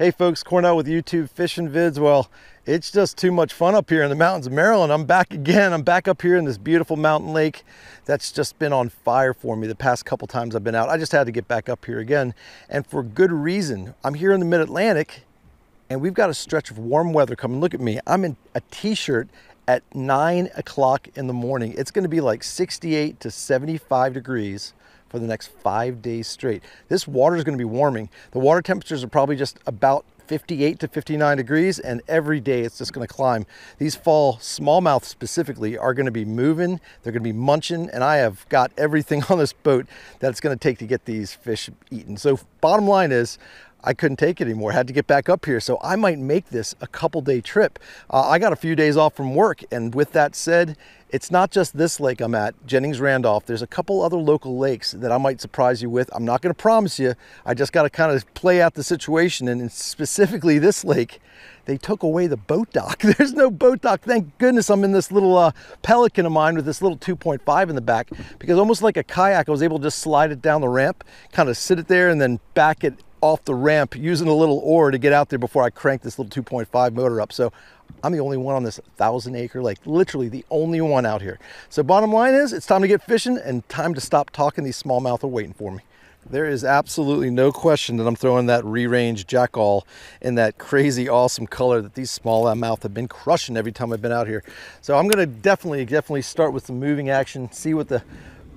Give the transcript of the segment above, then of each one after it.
Hey folks, Cornell with YouTube Fishing Vids. Well, it's just too much fun up here in the mountains of Maryland. I'm back again. I'm back up here in this beautiful mountain lake that's just been on fire for me the past couple times I've been out. I just had to get back up here again and for good reason. I'm here in the mid-Atlantic and we've got a stretch of warm weather coming. Look at me. I'm in a t-shirt at nine o'clock in the morning. It's gonna be like 68 to 75 degrees for the next five days straight. This water is going to be warming. The water temperatures are probably just about 58 to 59 degrees and every day it's just going to climb. These fall smallmouth specifically are going to be moving, they're going to be munching and I have got everything on this boat that it's going to take to get these fish eaten. So bottom line is I couldn't take it anymore. Had to get back up here. So I might make this a couple day trip. Uh, I got a few days off from work. And with that said, it's not just this lake I'm at, Jennings Randolph. There's a couple other local lakes that I might surprise you with. I'm not going to promise you. I just got to kind of play out the situation. And specifically this lake, they took away the boat dock. There's no boat dock. Thank goodness I'm in this little uh, Pelican of mine with this little 2.5 in the back because almost like a kayak, I was able to just slide it down the ramp, kind of sit it there and then back it off the ramp using a little oar to get out there before I crank this little 2.5 motor up. So I'm the only one on this thousand acre lake, literally the only one out here. So bottom line is it's time to get fishing and time to stop talking. These smallmouth are waiting for me. There is absolutely no question that I'm throwing that re-range jackall in that crazy awesome color that these smallmouth have been crushing every time I've been out here. So I'm gonna definitely, definitely start with some moving action, see what the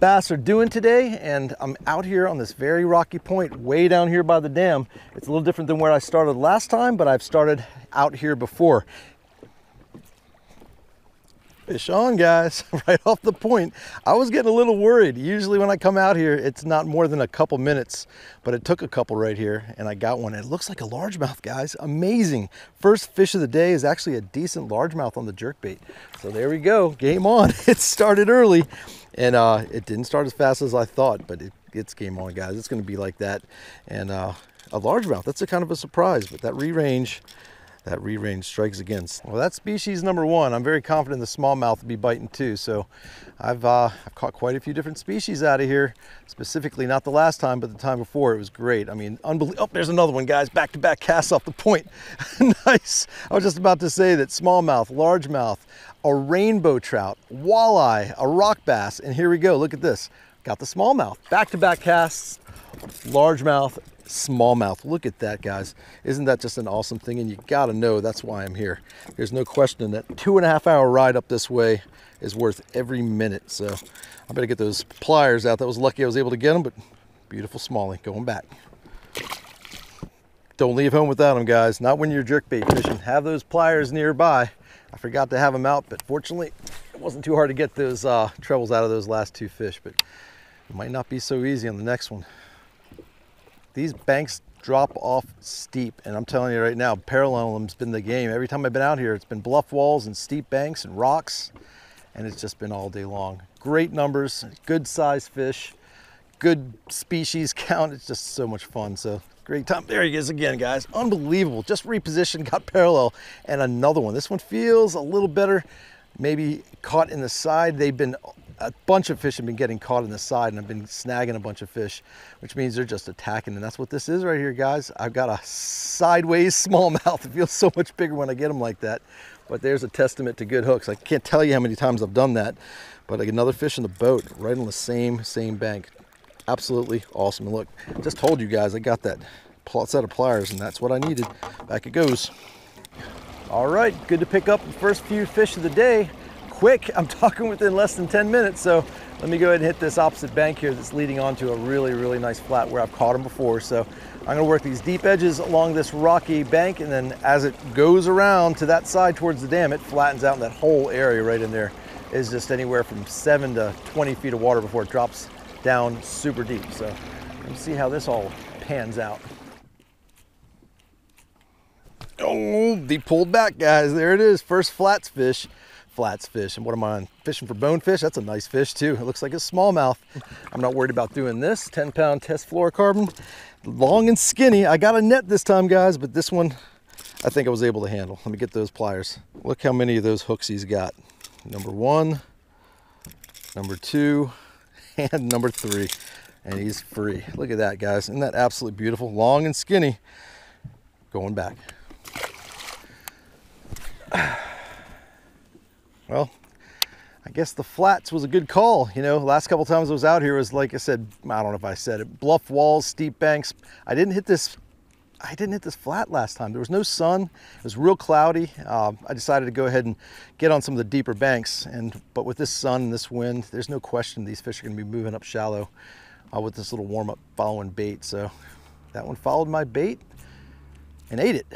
bass are doing today and I'm out here on this very rocky point way down here by the dam. It's a little different than where I started last time, but I've started out here before. Fish on guys, right off the point. I was getting a little worried. Usually when I come out here, it's not more than a couple minutes, but it took a couple right here and I got one. It looks like a largemouth guys, amazing. First fish of the day is actually a decent largemouth on the jerkbait. So there we go, game on. It started early and uh, it didn't start as fast as I thought, but it, it's game on, guys. It's going to be like that. And uh, a largemouth, that's a kind of a surprise, but that re-range, that re-range strikes against. Well, that's species number one. I'm very confident the smallmouth will be biting too. So I've, uh, I've caught quite a few different species out of here, specifically not the last time, but the time before. It was great. I mean, unbelievable. Oh, there's another one, guys. Back-to-back -back casts off the point. nice. I was just about to say that smallmouth, largemouth, a rainbow trout, walleye, a rock bass, and here we go. Look at this. Got the smallmouth. Back-to-back casts, largemouth, smallmouth. Look at that, guys. Isn't that just an awesome thing? And you got to know that's why I'm here. There's no question that two and a half hour ride up this way is worth every minute. So I better get those pliers out. That was lucky I was able to get them, but beautiful smallie going back. Don't leave home without them, guys. Not when you're jerkbait fishing. Have those pliers nearby. I forgot to have them out, but fortunately, it wasn't too hard to get those uh, trebles out of those last two fish, but it might not be so easy on the next one. These banks drop off steep, and I'm telling you right now, parallelism's been the game. Every time I've been out here, it's been bluff walls and steep banks and rocks, and it's just been all day long. Great numbers, good size fish, good species count. It's just so much fun. So Great time. There he is again, guys. Unbelievable. Just repositioned, got parallel, and another one. This one feels a little better. Maybe caught in the side. They've been, a bunch of fish have been getting caught in the side, and I've been snagging a bunch of fish, which means they're just attacking. And that's what this is right here, guys. I've got a sideways smallmouth. It feels so much bigger when I get them like that. But there's a testament to good hooks. I can't tell you how many times I've done that. But like another fish in the boat, right on the same, same bank absolutely awesome. And look, just told you guys I got that set of pliers and that's what I needed. Back it goes. All right, good to pick up the first few fish of the day. Quick, I'm talking within less than 10 minutes. So let me go ahead and hit this opposite bank here that's leading onto a really, really nice flat where I've caught them before. So I'm gonna work these deep edges along this rocky bank and then as it goes around to that side towards the dam, it flattens out in that whole area right in there is just anywhere from seven to 20 feet of water before it drops down super deep. So let me see how this all pans out. Oh, they pulled back, guys. There it is. First flats fish. Flats fish. And what am I on? Fishing for bonefish? That's a nice fish, too. It looks like a smallmouth. I'm not worried about doing this. 10 pound test fluorocarbon. Long and skinny. I got a net this time, guys, but this one I think I was able to handle. Let me get those pliers. Look how many of those hooks he's got. Number one, number two, and number three. And he's free. Look at that, guys. Isn't that absolutely beautiful? Long and skinny. going back. Well, I guess the flats was a good call. You know, last couple times I was out here was like I said, I don't know if I said it, bluff walls, steep banks. I didn't hit this, I didn't hit this flat last time. There was no sun, it was real cloudy. Uh, I decided to go ahead and get on some of the deeper banks. And But with this sun and this wind, there's no question these fish are gonna be moving up shallow uh, with this little warm up following bait. So that one followed my bait and ate it.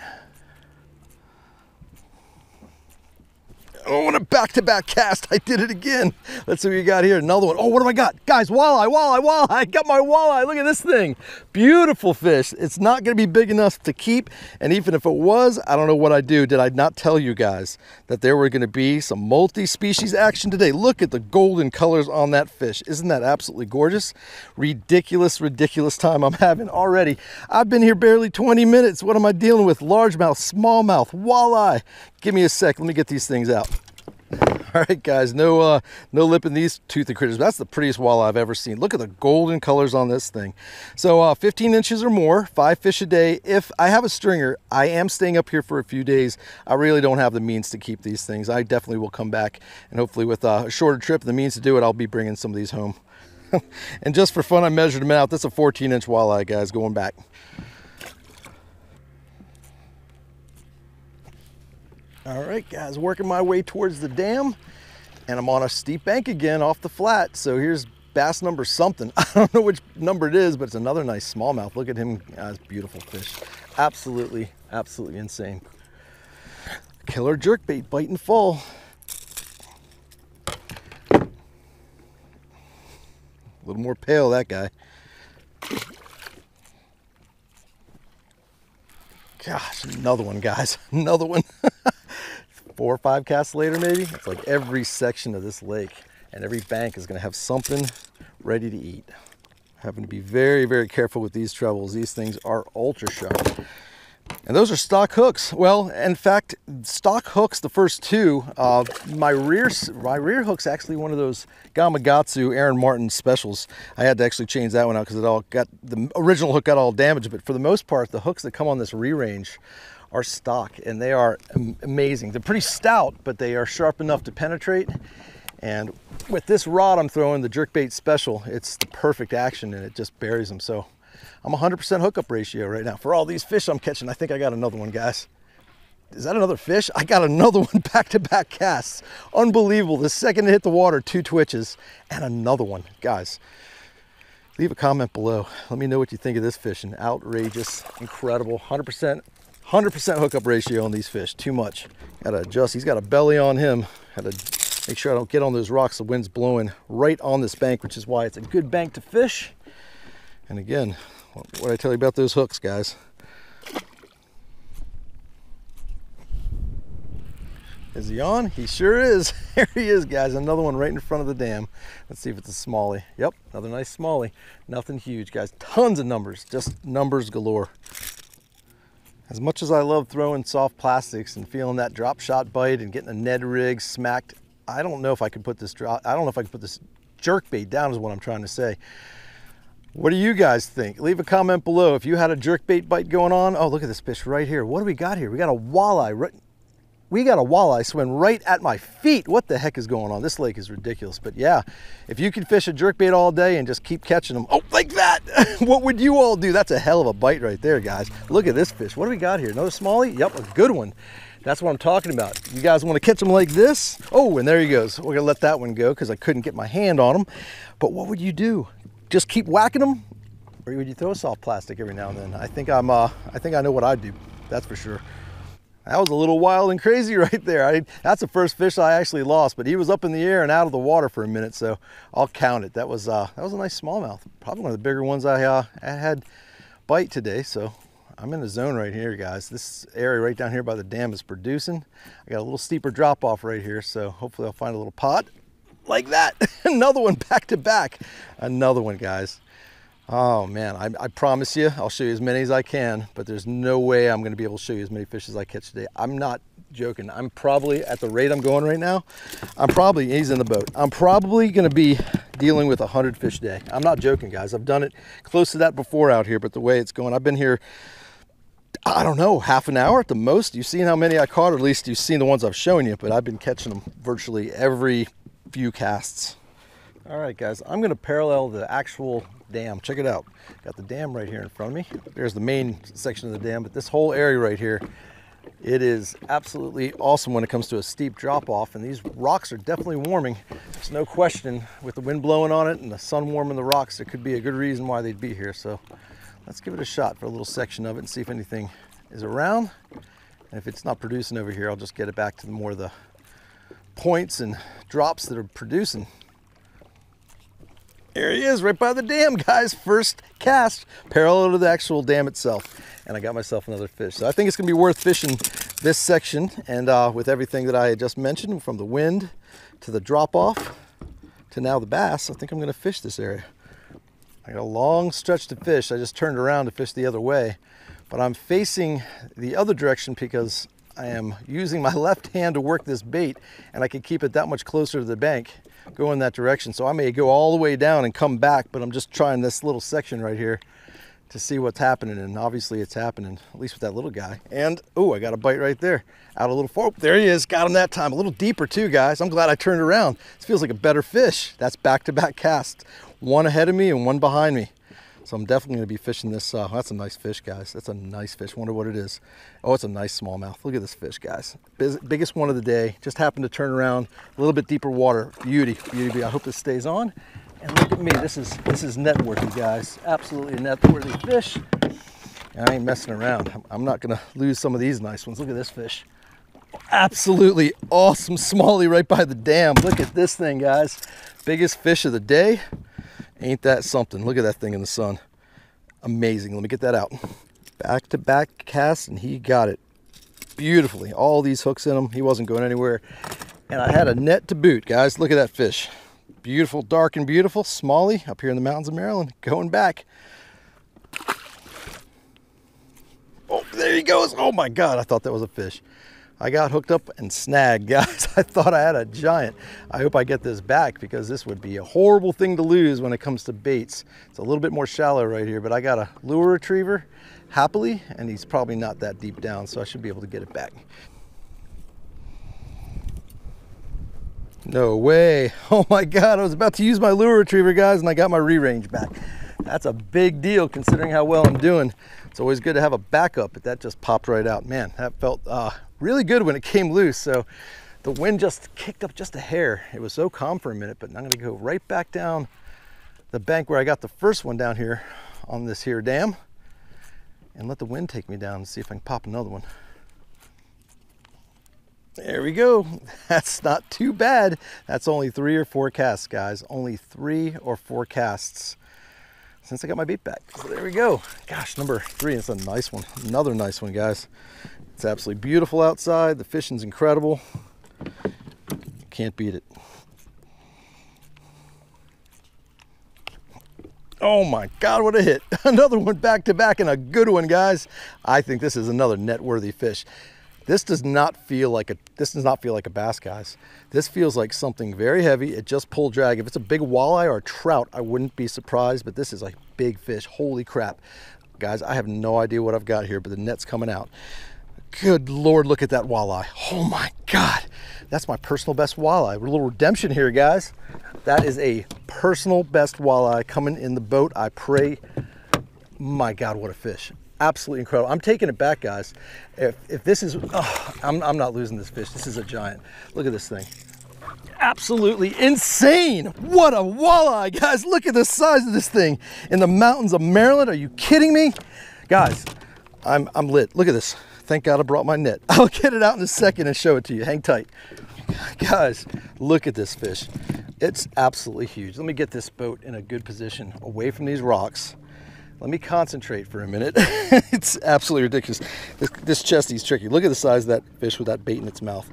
Oh, what a back-to-back cast. I did it again. Let's see what we got here. Another one. Oh, what do I got? Guys, walleye, walleye, walleye. I got my walleye. Look at this thing. Beautiful fish. It's not going to be big enough to keep. And even if it was, I don't know what I'd do. Did I not tell you guys that there were going to be some multi-species action today? Look at the golden colors on that fish. Isn't that absolutely gorgeous? Ridiculous, ridiculous time I'm having already. I've been here barely 20 minutes. What am I dealing with? Largemouth, smallmouth, walleye. Give me a sec. Let me get these things out. All right, guys, no uh, no lip in these toothy critters. That's the prettiest walleye I've ever seen. Look at the golden colors on this thing. So uh, 15 inches or more, five fish a day. If I have a stringer, I am staying up here for a few days. I really don't have the means to keep these things. I definitely will come back and hopefully with uh, a shorter trip and the means to do it, I'll be bringing some of these home. and just for fun, I measured them out. That's a 14 inch walleye, guys, going back. All right, guys, working my way towards the dam and I'm on a steep bank again off the flat. So here's bass number something. I don't know which number it is, but it's another nice smallmouth. Look at him, that's beautiful fish. Absolutely, absolutely insane. Killer jerkbait biting full. A little more pale, that guy. Gosh, another one, guys. Another one. four or five casts later maybe, it's like every section of this lake and every bank is gonna have something ready to eat. Having to be very, very careful with these trebles. These things are ultra sharp. And those are stock hooks. Well, in fact, stock hooks, the first two, uh, my rear my rear hook's actually one of those Gamakatsu Aaron Martin specials. I had to actually change that one out because it all got, the original hook got all damaged, but for the most part, the hooks that come on this re-range are stock and they are amazing. They're pretty stout, but they are sharp enough to penetrate. And with this rod I'm throwing, the jerkbait special, it's the perfect action and it just buries them. So I'm 100% hookup ratio right now. For all these fish I'm catching, I think I got another one, guys. Is that another fish? I got another one back-to-back -back casts. Unbelievable. The second to hit the water, two twitches, and another one. Guys, leave a comment below. Let me know what you think of this fishing. Outrageous, incredible, 100% 100% hookup ratio on these fish, too much. Gotta adjust, he's got a belly on him. Gotta make sure I don't get on those rocks. The wind's blowing right on this bank, which is why it's a good bank to fish. And again, what I tell you about those hooks, guys. Is he on? He sure is. There he is, guys. Another one right in front of the dam. Let's see if it's a smallie. Yep, another nice smallie. Nothing huge, guys. Tons of numbers, just numbers galore. As much as I love throwing soft plastics and feeling that drop shot bite and getting a Ned rig smacked, I don't know if I can put this drop, I don't know if I can put this jerk bait down is what I'm trying to say. What do you guys think? Leave a comment below. If you had a jerk bait bite going on, oh, look at this fish right here. What do we got here? We got a walleye right, we got a walleye swim right at my feet. What the heck is going on? This lake is ridiculous. But yeah, if you can fish a jerk bait all day and just keep catching them, oh, like that, what would you all do? That's a hell of a bite right there, guys. Look at this fish. What do we got here? Another smallie? Yep, a good one. That's what I'm talking about. You guys want to catch them like this? Oh, and there he goes. We're gonna let that one go because I couldn't get my hand on him. But what would you do? Just keep whacking them? Or would you throw a soft plastic every now and then? I think I'm, uh, I think I know what I'd do. That's for sure. That was a little wild and crazy right there. I, that's the first fish I actually lost, but he was up in the air and out of the water for a minute, so I'll count it. That was uh, that was a nice smallmouth. Probably one of the bigger ones I, uh, I had bite today, so I'm in the zone right here, guys. This area right down here by the dam is producing. I got a little steeper drop off right here, so hopefully I'll find a little pot like that. Another one back to back. Another one, guys. Oh man, I, I, promise you, I'll show you as many as I can, but there's no way I'm gonna be able to show you as many fish as I catch today. I'm not joking. I'm probably, at the rate I'm going right now, I'm probably, he's in the boat, I'm probably gonna be dealing with 100 fish a day. I'm not joking, guys. I've done it close to that before out here, but the way it's going, I've been here, I don't know, half an hour at the most. You've seen how many I caught, or at least you've seen the ones I've shown you, but I've been catching them virtually every few casts. All right, guys, I'm gonna parallel the actual dam. Check it out. Got the dam right here in front of me. There's the main section of the dam, but this whole area right here, it is absolutely awesome when it comes to a steep drop off, and these rocks are definitely warming. There's no question with the wind blowing on it and the sun warming the rocks, there could be a good reason why they'd be here. So let's give it a shot for a little section of it and see if anything is around. And if it's not producing over here, I'll just get it back to more of the points and drops that are producing. There he is, right by the dam, guys. First cast, parallel to the actual dam itself. And I got myself another fish. So I think it's gonna be worth fishing this section. And uh, with everything that I had just mentioned, from the wind to the drop off to now the bass, I think I'm gonna fish this area. I got a long stretch to fish. I just turned around to fish the other way, but I'm facing the other direction because I am using my left hand to work this bait and I can keep it that much closer to the bank, go in that direction. So I may go all the way down and come back, but I'm just trying this little section right here to see what's happening. And obviously it's happening, at least with that little guy. And, oh, I got a bite right there. Out a little far, there he is, got him that time. A little deeper too, guys. I'm glad I turned around. This feels like a better fish. That's back-to-back -back cast one ahead of me and one behind me. So I'm definitely going to be fishing this. Uh, that's a nice fish, guys. That's a nice fish. Wonder what it is. Oh, it's a nice smallmouth. Look at this fish, guys. Biz biggest one of the day. Just happened to turn around. A little bit deeper water. Beauty, beauty. I hope this stays on. And look at me. This is this is net worthy, guys. Absolutely net worthy fish. I ain't messing around. I'm not going to lose some of these nice ones. Look at this fish. Absolutely awesome smallie right by the dam. Look at this thing, guys. Biggest fish of the day. Ain't that something? Look at that thing in the sun. Amazing. Let me get that out. Back to back cast, and he got it beautifully. All these hooks in him. He wasn't going anywhere. And I had a net to boot, guys. Look at that fish. Beautiful, dark and beautiful. Smallie up here in the mountains of Maryland. Going back. Oh, there he goes. Oh my God, I thought that was a fish. I got hooked up and snagged, guys. I thought I had a giant. I hope I get this back because this would be a horrible thing to lose when it comes to baits. It's a little bit more shallow right here, but I got a lure retriever happily, and he's probably not that deep down, so I should be able to get it back. No way. Oh my God, I was about to use my lure retriever, guys, and I got my re-range back. That's a big deal considering how well I'm doing. It's always good to have a backup, but that just popped right out. Man, that felt uh, really good when it came loose. So the wind just kicked up just a hair. It was so calm for a minute, but I'm gonna go right back down the bank where I got the first one down here on this here dam and let the wind take me down and see if I can pop another one. There we go. That's not too bad. That's only three or four casts, guys. Only three or four casts since I got my bait back. So there we go. Gosh, number three. It's a nice one. Another nice one, guys. It's absolutely beautiful outside. The fishing's incredible. Can't beat it. Oh my God, what a hit. Another one back to back and a good one, guys. I think this is another net worthy fish. This does not feel like a this does not feel like a bass, guys. This feels like something very heavy. It just pulled drag. If it's a big walleye or a trout, I wouldn't be surprised, but this is like big fish. Holy crap. Guys, I have no idea what I've got here, but the net's coming out. Good Lord, look at that walleye. Oh my God. That's my personal best walleye. A little redemption here, guys. That is a personal best walleye coming in the boat. I pray, my God, what a fish. Absolutely incredible. I'm taking it back, guys. If, if this is, oh, I'm, I'm not losing this fish. This is a giant. Look at this thing. Absolutely insane. What a walleye, guys. Look at the size of this thing in the mountains of Maryland. Are you kidding me? Guys, I'm, I'm lit. Look at this. Thank God I brought my net. I'll get it out in a second and show it to you. Hang tight. Guys, look at this fish. It's absolutely huge. Let me get this boat in a good position away from these rocks. Let me concentrate for a minute. it's absolutely ridiculous. This, this chesty's tricky. Look at the size of that fish with that bait in its mouth.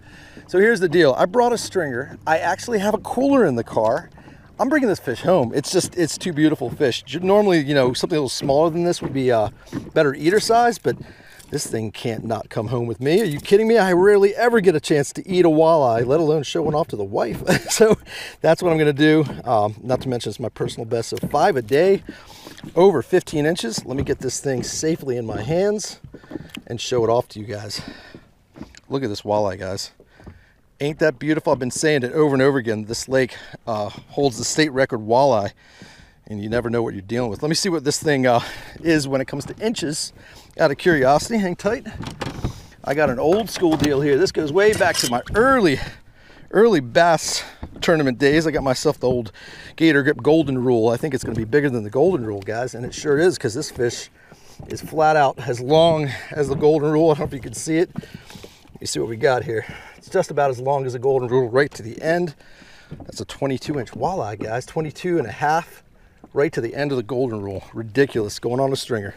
So here's the deal. I brought a stringer. I actually have a cooler in the car. I'm bringing this fish home. It's just, it's too beautiful fish. Normally, you know, something a little smaller than this would be a better eater size, but this thing can't not come home with me. Are you kidding me? I rarely ever get a chance to eat a walleye, let alone show one off to the wife. so that's what I'm gonna do. Um, not to mention it's my personal best, so five a day. over 15 inches. Let me get this thing safely in my hands and show it off to you guys. Look at this walleye, guys. Ain't that beautiful? I've been saying it over and over again. This lake uh, holds the state record walleye, and you never know what you're dealing with. Let me see what this thing uh, is when it comes to inches. Out of curiosity, hang tight. I got an old school deal here. This goes way back to my early, early bass tournament days. I got myself the old Gator Grip Golden Rule. I think it's going to be bigger than the Golden Rule, guys, and it sure is because this fish is flat out as long as the Golden Rule. I don't know if you can see it. You see what we got here. It's just about as long as the Golden Rule right to the end. That's a 22 inch walleye, guys. 22 and a half right to the end of the Golden Rule. Ridiculous going on a stringer.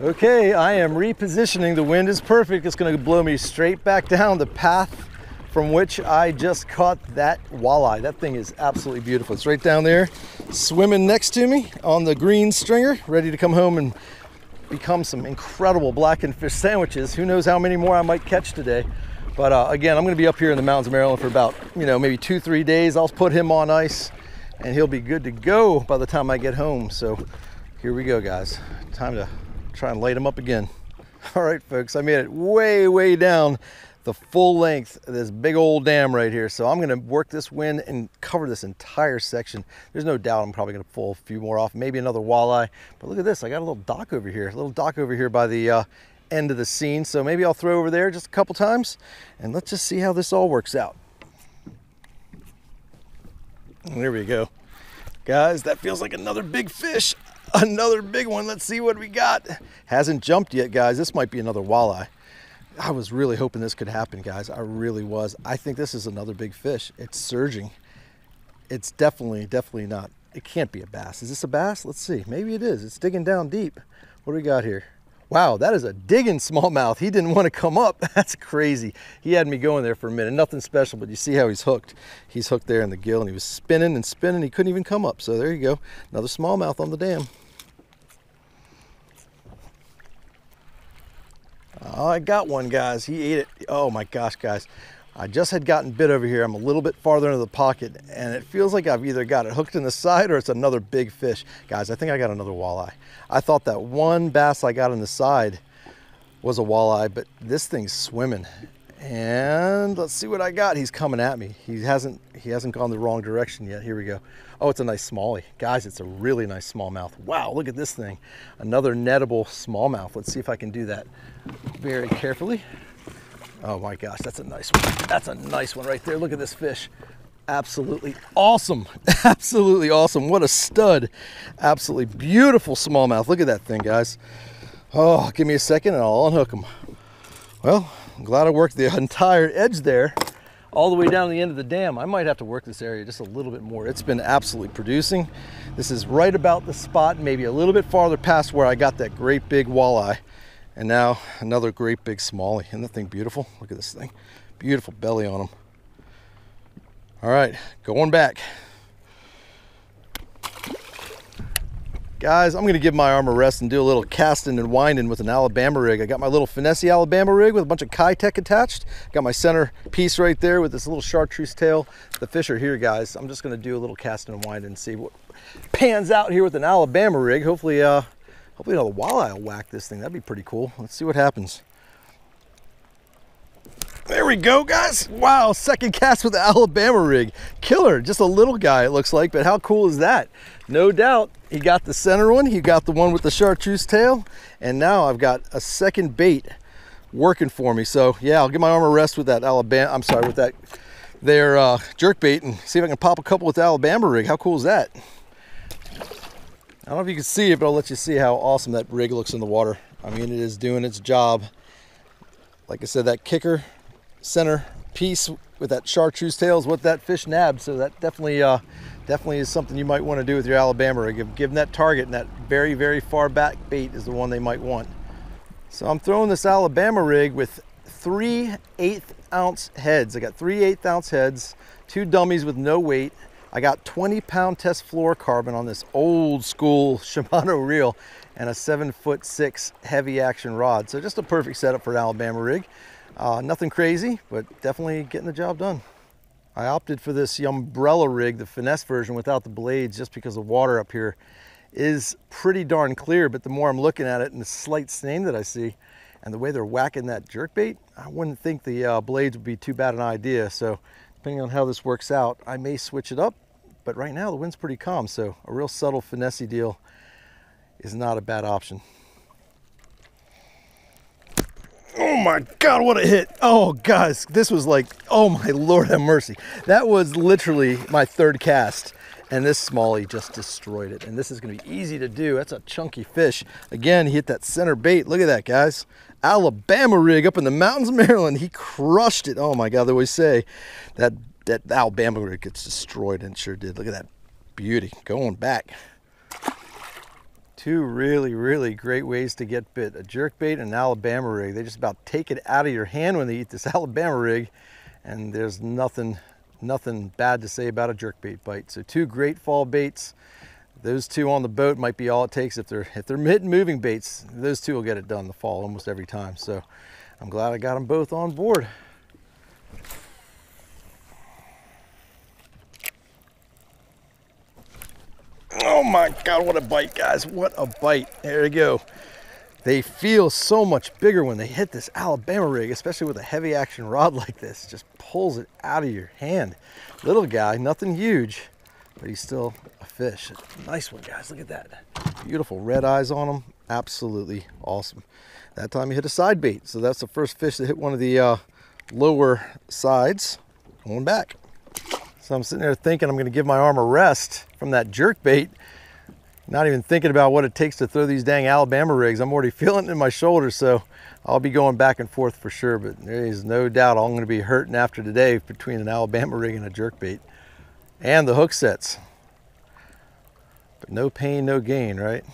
Okay, I am repositioning. The wind is perfect. It's gonna blow me straight back down the path from which I just caught that walleye. That thing is absolutely beautiful. It's right down there, swimming next to me on the green stringer, ready to come home and become some incredible blackened fish sandwiches. Who knows how many more I might catch today. But uh, again, I'm gonna be up here in the mountains of Maryland for about, you know, maybe two, three days. I'll put him on ice and he'll be good to go by the time I get home. So here we go, guys. Time to try and light him up again. All right, folks, I made it way, way down the full length of this big old dam right here. So I'm gonna work this wind and cover this entire section. There's no doubt I'm probably gonna pull a few more off, maybe another walleye. But look at this, I got a little dock over here, a little dock over here by the uh, end of the scene. So maybe I'll throw over there just a couple times and let's just see how this all works out. There we go. Guys, that feels like another big fish. Another big one. Let's see what we got. Hasn't jumped yet, guys. This might be another walleye. I was really hoping this could happen, guys. I really was. I think this is another big fish. It's surging. It's definitely, definitely not. It can't be a bass. Is this a bass? Let's see. Maybe it is. It's digging down deep. What do we got here? Wow, that is a digging smallmouth. He didn't want to come up. That's crazy. He had me going there for a minute. Nothing special, but you see how he's hooked. He's hooked there in the gill and he was spinning and spinning. He couldn't even come up. So there you go. Another smallmouth on the dam. Oh, I got one, guys. He ate it. Oh my gosh, guys. I just had gotten bit over here. I'm a little bit farther into the pocket and it feels like I've either got it hooked in the side or it's another big fish. Guys, I think I got another walleye. I thought that one bass I got in the side was a walleye, but this thing's swimming. And let's see what I got. He's coming at me. He hasn't he hasn't gone the wrong direction yet. Here we go. Oh, it's a nice smallie. Guys, it's a really nice smallmouth. Wow, look at this thing. Another nettable smallmouth. Let's see if I can do that very carefully. Oh my gosh, that's a nice one. That's a nice one right there. Look at this fish. Absolutely awesome. Absolutely awesome. What a stud. Absolutely beautiful smallmouth. Look at that thing, guys. Oh, give me a second and I'll unhook him. Well, I'm glad I worked the entire edge there all the way down to the end of the dam. I might have to work this area just a little bit more. It's been absolutely producing. This is right about the spot, maybe a little bit farther past where I got that great big walleye. And now another great big smallie. Isn't that thing beautiful? Look at this thing. Beautiful belly on him. All right, going back. Guys, I'm gonna give my arm a rest and do a little casting and winding with an Alabama rig. I got my little Finesse Alabama rig with a bunch of Keitech attached. Got my center piece right there with this little chartreuse tail. The fish are here, guys. I'm just gonna do a little casting and winding and see what pans out here with an Alabama rig. Hopefully, uh, Hopefully another walleye will whack this thing. That'd be pretty cool. Let's see what happens. There we go, guys. Wow, second cast with the Alabama rig. Killer, just a little guy it looks like, but how cool is that? No doubt he got the center one, he got the one with the chartreuse tail, and now I've got a second bait working for me. So yeah, I'll get my arm a rest with that Alabama, I'm sorry, with that their uh, jerk bait and see if I can pop a couple with the Alabama rig. How cool is that? I don't know if you can see it, but I'll let you see how awesome that rig looks in the water. I mean, it is doing its job. Like I said, that kicker center piece with that chartreuse tail is what that fish nabbed. So that definitely, uh, definitely is something you might want to do with your Alabama rig. Give, them that target and that very, very far back bait is the one they might want. So I'm throwing this Alabama rig with three eighth ounce heads. I got three eighth ounce heads, two dummies with no weight, I got 20 pound test fluorocarbon on this old school Shimano reel and a seven foot six heavy action rod. So just a perfect setup for an Alabama rig. Uh, nothing crazy, but definitely getting the job done. I opted for this umbrella rig, the finesse version without the blades, just because the water up here is pretty darn clear, but the more I'm looking at it and the slight stain that I see and the way they're whacking that jerk bait, I wouldn't think the uh, blades would be too bad an idea. So depending on how this works out, I may switch it up, but right now the wind's pretty calm. So a real subtle finesse deal is not a bad option. Oh my God, what a hit. Oh guys, this was like, oh my Lord have mercy. That was literally my third cast and this smallie just destroyed it. And this is gonna be easy to do. That's a chunky fish. Again, he hit that center bait. Look at that, guys. Alabama rig up in the mountains of Maryland. He crushed it. Oh my God, they always say that, that Alabama rig gets destroyed and sure did. Look at that beauty going back. Two really, really great ways to get bit. A jerk bait and an Alabama rig. They just about take it out of your hand when they eat this Alabama rig and there's nothing nothing bad to say about a jerkbait bite. So two great fall baits. Those two on the boat might be all it takes if they're if they're mid moving baits. Those two will get it done the fall almost every time. So I'm glad I got them both on board. Oh my God, what a bite, guys. What a bite. There you go. They feel so much bigger when they hit this Alabama rig, especially with a heavy action rod like this. Just pulls it out of your hand. Little guy, nothing huge, but he's still a fish. Nice one, guys. Look at that. Beautiful red eyes on him. Absolutely awesome. That time he hit a side bait. So that's the first fish that hit one of the uh, lower sides. Going back. So I'm sitting there thinking I'm going to give my arm a rest from that jerk bait not even thinking about what it takes to throw these dang Alabama rigs. I'm already feeling it in my shoulders, so I'll be going back and forth for sure, but there is no doubt I'm gonna be hurting after today between an Alabama rig and a jerk bait and the hook sets. But no pain, no gain, right?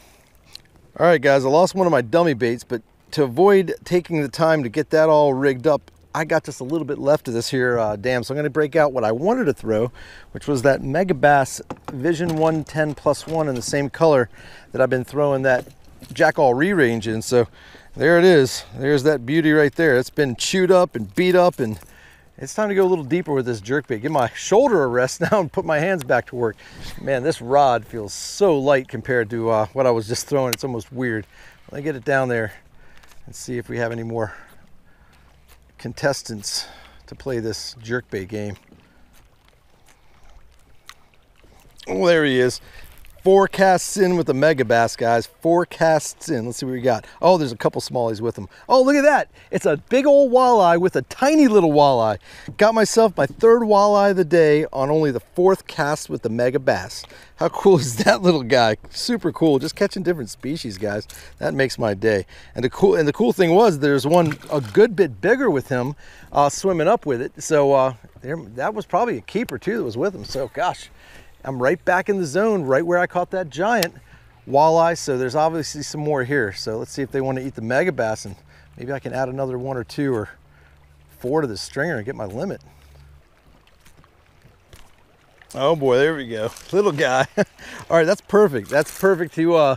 All right, guys, I lost one of my dummy baits, but to avoid taking the time to get that all rigged up, I got just a little bit left of this here uh, dam, so I'm going to break out what I wanted to throw, which was that Megabass Vision 110 plus one in the same color that I've been throwing that Jackall re-range in. So there it is. There's that beauty right there. It's been chewed up and beat up, and it's time to go a little deeper with this jerkbait. Give my shoulder a rest now and put my hands back to work. Man, this rod feels so light compared to uh, what I was just throwing. It's almost weird. Let me get it down there and see if we have any more contestants to play this jerkbait game. Oh, there he is. Four casts in with the mega bass, guys. Four casts in. Let's see what we got. Oh, there's a couple smallies with them. Oh, look at that. It's a big old walleye with a tiny little walleye. Got myself my third walleye of the day on only the fourth cast with the mega bass. How cool is that little guy? Super cool. Just catching different species, guys. That makes my day. And the cool and the cool thing was there's one a good bit bigger with him uh, swimming up with it. So uh, there, that was probably a keeper too that was with him. So gosh, I'm right back in the zone, right where I caught that giant walleye. So there's obviously some more here. So let's see if they want to eat the megabass and maybe I can add another one or two or four to the stringer and get my limit. Oh boy, there we go. Little guy. All right, that's perfect. That's perfect to uh,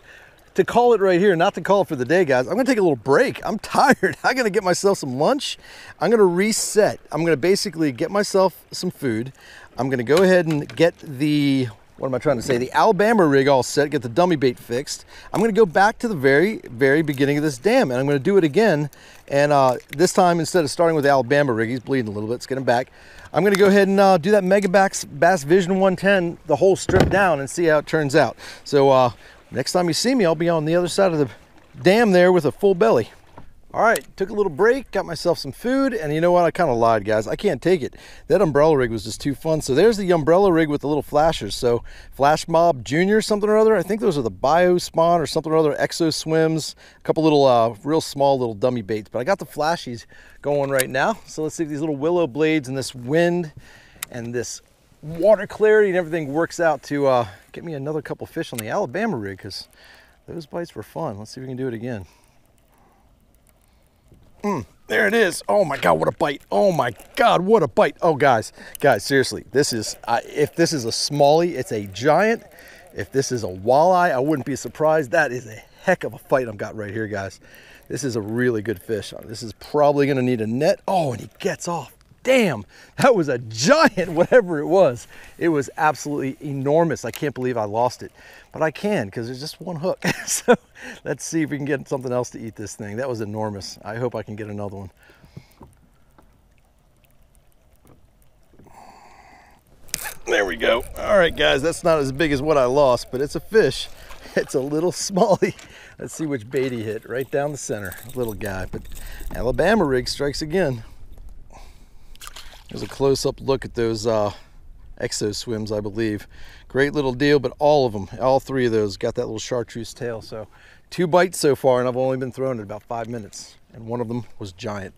to call it right here, not to call it for the day, guys. I'm gonna take a little break. I'm tired. I gotta get myself some lunch. I'm gonna reset. I'm gonna basically get myself some food. I'm gonna go ahead and get the, what am I trying to say? The Alabama rig all set, get the dummy bait fixed. I'm gonna go back to the very, very beginning of this dam and I'm gonna do it again. And uh, this time, instead of starting with the Alabama rig, he's bleeding a little bit, let's get him back. I'm gonna go ahead and uh, do that Megabass Bass Vision 110, the whole strip down and see how it turns out. So uh, next time you see me, I'll be on the other side of the dam there with a full belly. All right, took a little break, got myself some food, and you know what? I kind of lied, guys. I can't take it. That umbrella rig was just too fun. So there's the umbrella rig with the little flashers. So Flash Mob Junior, something or other. I think those are the Bio Spawn or something or other. Exo Swims, a couple little, uh, real small little dummy baits. But I got the flashies going right now. So let's see if these little willow blades and this wind and this water clarity and everything works out to uh, get me another couple fish on the Alabama rig because those bites were fun. Let's see if we can do it again. Mm, there it is. Oh my God, what a bite. Oh my God, what a bite. Oh guys, guys, seriously, this is, uh, if this is a smallie, it's a giant. If this is a walleye, I wouldn't be surprised. That is a heck of a fight I've got right here, guys. This is a really good fish. This is probably gonna need a net. Oh, and he gets off damn, that was a giant, whatever it was. It was absolutely enormous. I can't believe I lost it, but I can because there's just one hook. so let's see if we can get something else to eat this thing. That was enormous. I hope I can get another one. There we go. All right, guys, that's not as big as what I lost, but it's a fish. It's a little smallie. Let's see which bait he hit. Right down the center, little guy. But Alabama rig strikes again. There's a close-up look at those uh, exo swims, I believe. Great little deal, but all of them, all three of those, got that little chartreuse tail. So two bites so far, and I've only been throwing it about five minutes. And one of them was giant.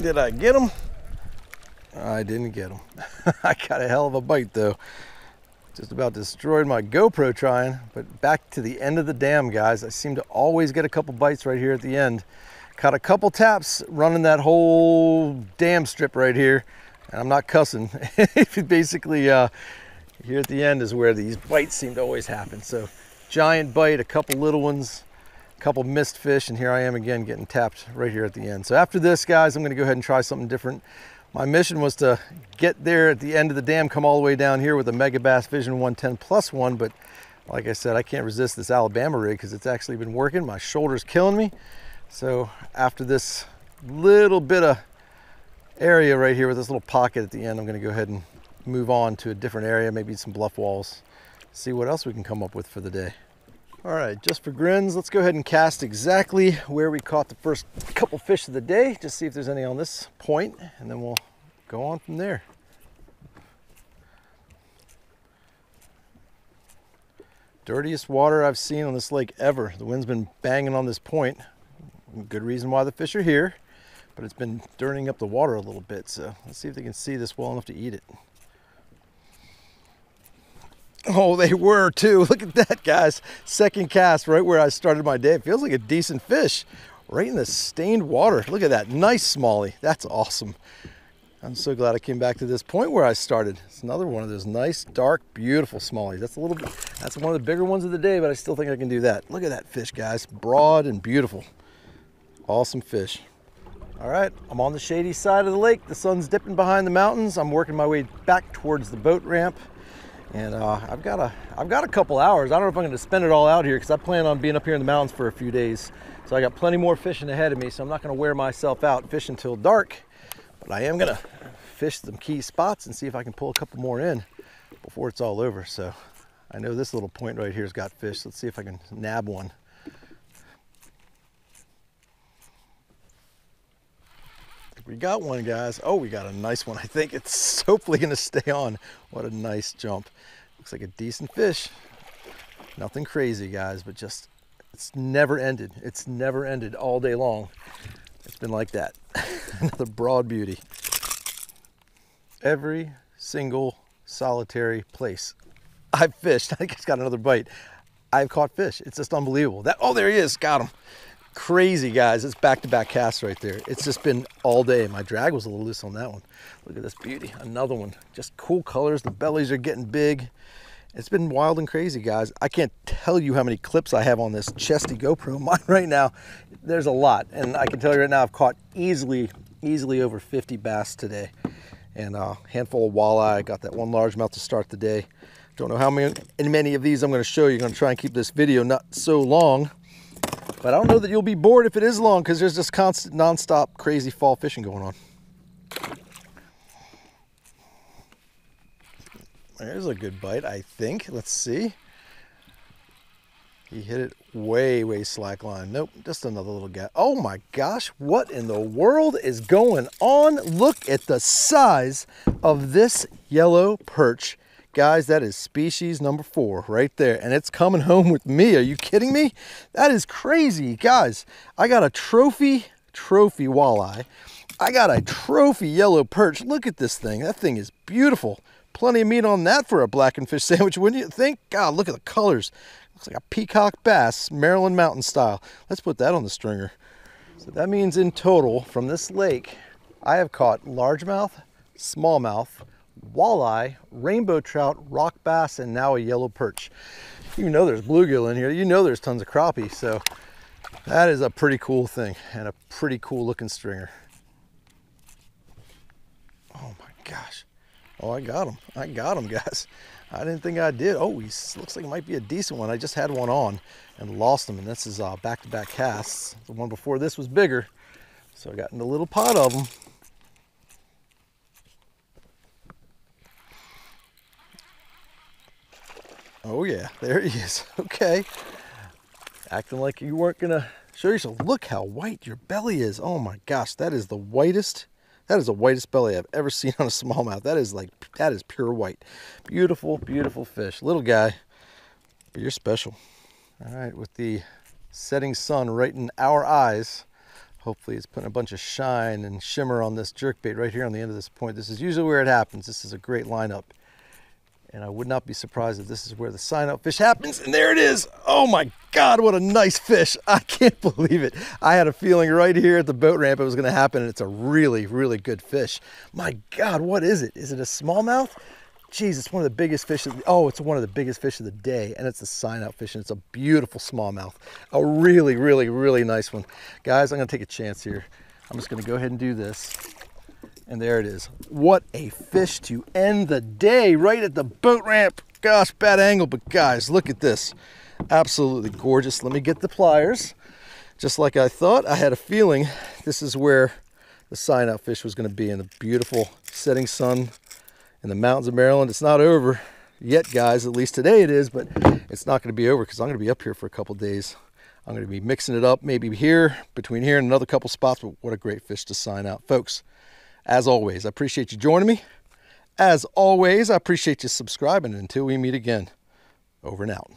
Did I get him? I didn't get him. I got a hell of a bite though. Just about destroyed my GoPro trying, but back to the end of the dam, guys. I seem to always get a couple bites right here at the end. Caught a couple taps running that whole dam strip right here. And I'm not cussing. Basically, uh, here at the end is where these bites seem to always happen. So giant bite, a couple little ones, a couple missed fish, and here I am again getting tapped right here at the end. So after this, guys, I'm gonna go ahead and try something different. My mission was to get there at the end of the dam, come all the way down here with a Mega Bass Vision 110 plus one, but like I said, I can't resist this Alabama rig because it's actually been working. My shoulder's killing me. So after this little bit of area right here with this little pocket at the end, I'm gonna go ahead and move on to a different area, maybe some bluff walls, see what else we can come up with for the day. All right, just for grins, let's go ahead and cast exactly where we caught the first couple fish of the day, just see if there's any on this point, and then we'll go on from there. Dirtiest water I've seen on this lake ever. The wind's been banging on this point. Good reason why the fish are here, but it's been dirtying up the water a little bit, so let's see if they can see this well enough to eat it. Oh, they were too. Look at that, guys. Second cast right where I started my day. It feels like a decent fish right in the stained water. Look at that. Nice smallie. That's awesome. I'm so glad I came back to this point where I started. It's another one of those nice, dark, beautiful smallies. That's a little that's one of the bigger ones of the day, but I still think I can do that. Look at that fish, guys. Broad and beautiful. Awesome fish. All right, I'm on the shady side of the lake. The sun's dipping behind the mountains. I'm working my way back towards the boat ramp. And uh, I've got a I've got a couple hours. I don't know if I'm going to spend it all out here because I plan on being up here in the mountains for a few days. So I got plenty more fishing ahead of me. So I'm not going to wear myself out fishing until dark. But I am going to fish some key spots and see if I can pull a couple more in before it's all over. So I know this little point right here has got fish. Let's see if I can nab one. We got one, guys. Oh, we got a nice one. I think it's hopefully going to stay on. What a nice jump. Looks like a decent fish. Nothing crazy, guys, but just, it's never ended. It's never ended all day long. It's been like that. Another broad beauty. Every single solitary place I've fished, I just got another bite. I've caught fish. It's just unbelievable. That Oh, there he is. Got him crazy guys. It's back-to-back -back casts right there. It's just been all day. My drag was a little loose on that one. Look at this beauty. Another one. Just cool colors. The bellies are getting big. It's been wild and crazy guys. I can't tell you how many clips i have on this chesty gopro. Mine right now there's a lot. And i can tell you right now i've caught easily easily over 50 bass today. And a handful of walleye. I got that one largemouth to start the day. Don't know how many and many of these i'm going to show you. I'm going to try and keep this video not so long but I don't know that you'll be bored if it is long because there's just constant, non-stop, crazy fall fishing going on. There's a good bite, I think. Let's see. He hit it way, way slack line. Nope, just another little guy. Oh my gosh, what in the world is going on? Look at the size of this yellow perch Guys, that is species number four right there. And it's coming home with me. Are you kidding me? That is crazy. Guys, I got a trophy, trophy walleye. I got a trophy yellow perch. Look at this thing. That thing is beautiful. Plenty of meat on that for a blackened fish sandwich, wouldn't you think? God, look at the colors. Looks like a peacock bass, Maryland mountain style. Let's put that on the stringer. So that means in total from this lake, I have caught largemouth, smallmouth, walleye, rainbow trout, rock bass, and now a yellow perch. You know there's bluegill in here. You know there's tons of crappie. So That is a pretty cool thing and a pretty cool looking stringer. Oh my gosh. Oh, I got him. I got him, guys. I didn't think I did. Oh, he looks like it might be a decent one. I just had one on and lost him, and this is uh, back-to-back -back casts. The one before this was bigger, so I got in a little pot of them. Oh yeah, there he is. Okay. Acting like you weren't gonna show yourself. Look how white your belly is. Oh my gosh, that is the whitest that is the whitest belly I've ever seen on a smallmouth. That is like, that is pure white. Beautiful, beautiful fish. Little guy, but you're special. All right, with the setting sun right in our eyes, hopefully it's putting a bunch of shine and shimmer on this jerkbait right here on the end of this point. This is usually where it happens. This is a great lineup. And I would not be surprised if this is where the sign up fish happens. And there it is. Oh my God, what a nice fish. I can't believe it. I had a feeling right here at the boat ramp it was gonna happen and it's a really, really good fish. My God, what is it? Is it a smallmouth? Jeez, it's one of the biggest fish. Of the, oh, it's one of the biggest fish of the day, and it's a sign out fish, and it's a beautiful smallmouth. A really, really, really nice one. Guys, I'm gonna take a chance here. I'm just gonna go ahead and do this. And there it is. What a fish to end the day right at the boat ramp. Gosh, bad angle, but guys, look at this. Absolutely gorgeous. Let me get the pliers. Just like I thought, I had a feeling this is where the sign out fish was going to be in the beautiful setting sun in the mountains of Maryland. It's not over yet, guys. At least today it is, but it's not going to be over because I'm going to be up here for a couple days. I'm going to be mixing it up maybe here, between here and another couple spots, but what a great fish to sign out. Folks, as always, I appreciate you joining me. As always, I appreciate you subscribing. Until we meet again, over and out.